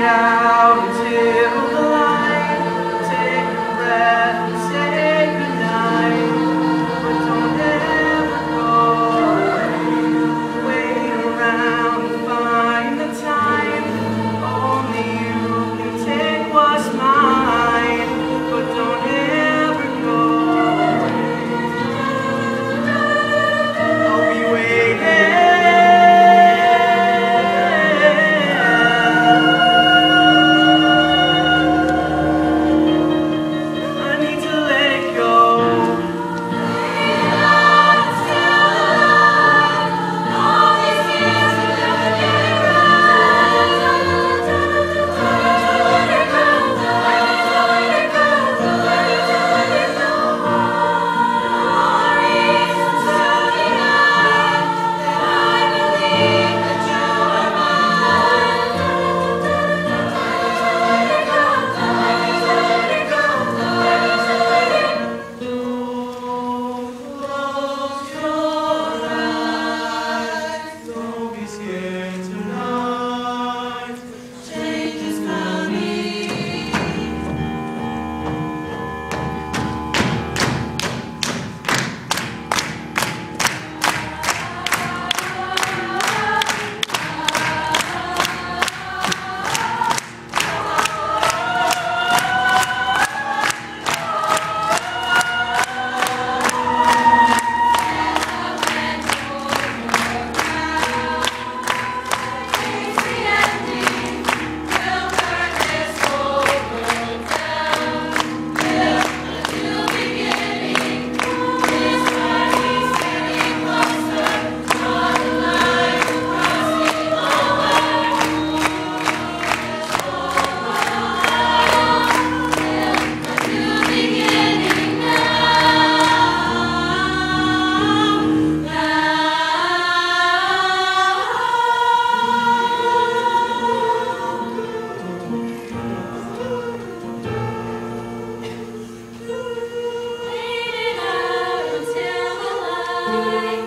Será Bye.